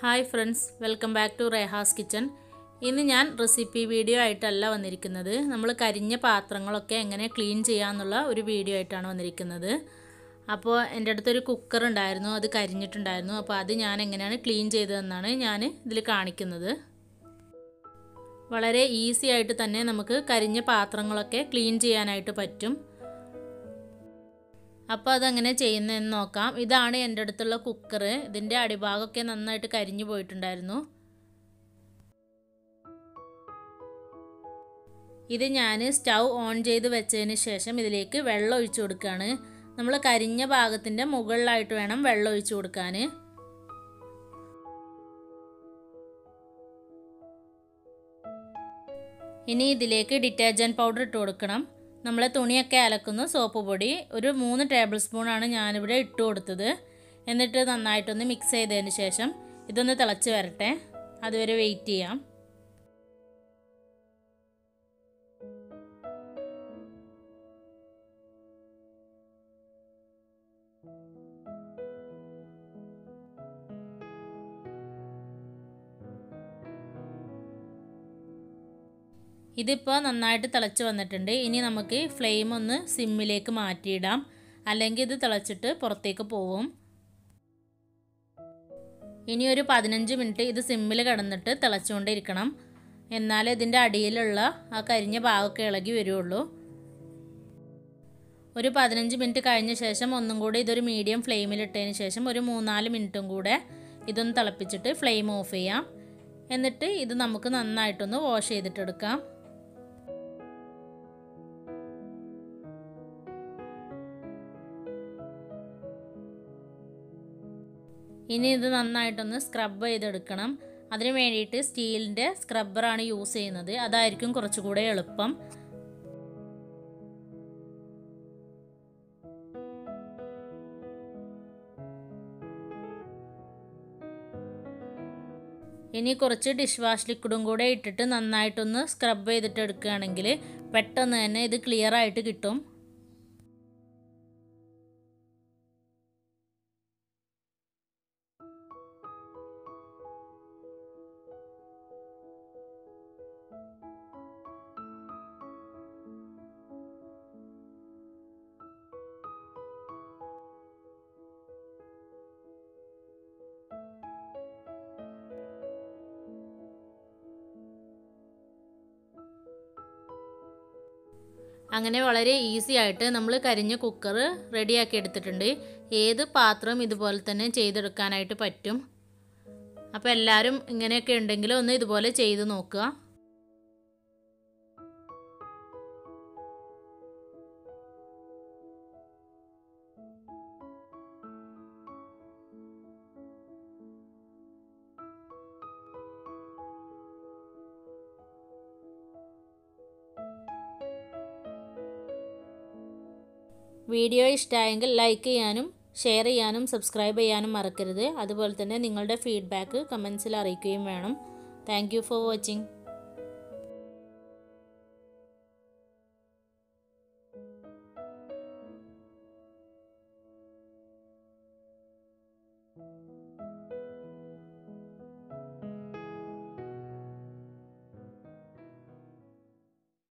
Hi friends welcome back to Reha's kitchen. ഇന്ന് ഞാൻ recipe video ആയിട്ടല്ല വന്നിരിക്കുന്നത്. നമ്മൾ കരിഞ്ഞ പാത്രങ്ങളൊക്കെ എങ്ങനെ ക്ലീൻ ചെയ്യാമെന്നുള്ള ഒരു വീഡിയോ ആയിട്ടാണ് വന്നിരിക്കുന്നത്. അപ്പോൾ എന്റെ അടുത്തൊരു കുക്കർ ഉണ്ടായിരുന്നു അത് കരിഞ്ഞിട്ടുണ്ടായിരുന്നു. അപ്പോൾ അത് ഞാൻ എങ്ങനെയാണ് ക്ലീൻ ചെയ്തതെന്നാണ് ഞാൻ ഇതിൽ കാണിക്കുന്നത്. വളരെ ഈസി ആയിട്ട് തന്നെ നമുക്ക് കരിഞ്ഞ പാത്രങ്ങളൊക്കെ ക്ലീൻ ചെയ്യാനായിട്ട് പറ്റും. അപ്പോൾ അതെങ്ങനെ ചെയ്യുന്നതെന്ന് നോക്കാം. ഇതാണ് എന്റെ അടുത്തുള്ള കുക്കർ ഇതിന്റെ അടിഭാഗമൊക്കെ നന്നായിട്ട് കരിഞ്ഞു പോയിട്ടുണ്ടായിരുന്നു. ഇത് ഞാൻ സ്റ്റൗ ഓൺ ചെയ്ത് വെച്ചതിന് ശേഷം ഇതിലേക്ക് വെള്ളം ഒഴിച്ചു കൊടുക്കുകയാണ്. നമ്മൾ കരിഞ്ഞ ഭാഗത്തിന്റെ മുകളിലായിട്ട് വേണം വെള്ളം ഒഴിച്ചു കൊടുക്കാൻ. ഇനി ഇതിലേക്ക് ഡിറ്റർജന്റ് പൗഡർ ഇട്ട് കൊടുക്കണം. നമ്മൾ തുണിയൊക്കെ അലക്കുന്ന സോപ്പ് പൊടി. ഒരു മൂന്ന് ടേബിൾ സ്പൂണാണ് ഞാനിവിടെ ഇട്ട് കൊടുത്തത്. എന്നിട്ട് നന്നായിട്ടൊന്ന് മിക്സ് ചെയ്തതിന് ശേഷം ഇതൊന്ന് തിളച്ച് വരട്ടെ. അതുവരെ വെയിറ്റ് ചെയ്യാം. ഇതിപ്പോൾ നന്നായിട്ട് തിളച്ച് വന്നിട്ടുണ്ട്. ഇനി നമുക്ക് ഫ്ലെയിം ഒന്ന് സിമ്മിലേക്ക് മാറ്റിയിടാം. അല്ലെങ്കിൽ ഇത് തിളച്ചിട്ട് പുറത്തേക്ക് പോവും. ഇനി ഒരു പതിനഞ്ച് മിനിറ്റ് ഇത് സിമ്മിൽ കിടന്നിട്ട് തിളച്ചുകൊണ്ടിരിക്കണം. എന്നാലേ ഇതിന്റെ അടിയിലുള്ള ആ കരിഞ്ഞ ഭാഗമൊക്കെ ഇളകി വരുള്ളൂ. ഒരു പതിനഞ്ച് മിനിറ്റ് കഴിഞ്ഞ ശേഷം ഒന്നും കൂടി ഇതൊരു മീഡിയം ഫ്ലെയിമിലിട്ടതിന് ശേഷം ഒരു മൂന്നാൽ മിനിറ്റും കൂടെ ഇതൊന്ന് തിളപ്പിച്ചിട്ട് ഫ്ലെയിം ഓഫ് ചെയ്യാം. എന്നിട്ട് ഇത് നമുക്ക് നന്നായിട്ടൊന്ന് വാഷ് ചെയ്തിട്ടെടുക്കാം. ഇനി ഇത് നന്നായിട്ടൊന്ന് സ്ക്രബ് ചെയ്തെടുക്കണം. അതിന് വേണ്ടിയിട്ട് സ്റ്റീലിന്റെ സ്ക്രബ്ബറാണ് യൂസ് ചെയ്യുന്നത്. അതായിരിക്കും കുറച്ചുകൂടെ എളുപ്പം. ഇനി കുറച്ച് ഡിഷ് വാഷ് ലിക്വിഡും കൂടെ ഇട്ടിട്ട് നന്നായിട്ടൊന്ന് സ്ക്രബ് ചെയ്തിട്ട് എടുക്കുകയാണെങ്കിൽ പെട്ടെന്ന് തന്നെ ഇത് ക്ലിയർ ആയിട്ട് കിട്ടും. അങ്ങനെ വളരെ ഈസി ആയിട്ട് നമ്മൾ കരിഞ്ഞ കുക്കർ റെഡിയാക്കി എടുത്തിട്ടുണ്ട്. ഏത് പാത്രം ഇതുപോലെ തന്നെ ചെയ്തെടുക്കാനായിട്ട് പറ്റും. അപ്പോൾ എല്ലാവരും ഇങ്ങനെയൊക്കെ ഉണ്ടെങ്കിൽ ഒന്ന് ഇതുപോലെ ചെയ്ത് നോക്കുക. വീഡിയോ ഇഷ്ടമായെങ്കിൽ ലൈക്ക് ചെയ്യാനും ഷെയർ ചെയ്യാനും സബ്സ്ക്രൈബ് ചെയ്യാനും മറക്കരുത് അതുപോലെ തന്നെ നിങ്ങളുടെ ഫീഡ്ബാക്ക് കമൻസിൽ അറിയിക്കുകയും വേണം താങ്ക് ഫോർ വാച്ചിങ്.